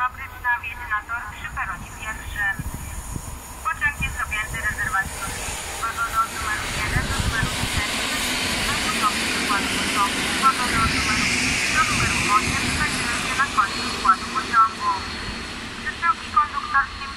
Fabryczna wjedzie na tor przy peronie pierwszym. Pociąg jest objęty rezerwacją wagonu od numeru 1 do numeru 4 na początku układu pociągu. Wagony od numeru 5 do numeru 8 znajdują się na końcu układu pociągu. Przy drogi konduktorskim